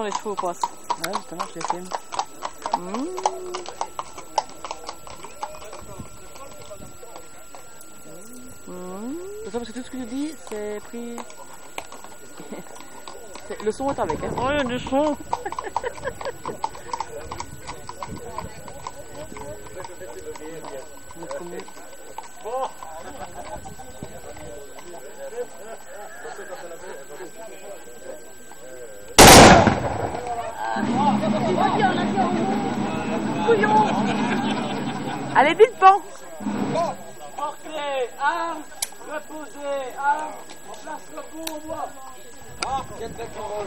sont les chevaux quoi. Ouais, justement, je les filme. Mmh. Mmh. C'est ça parce que tout ce que tu dis, c'est pris. Le son est avec, hein. Oh, il y a du son. Allez, vite, bon Portez, armes, reposez, armes, on place le bout au bois. Ah, la parole.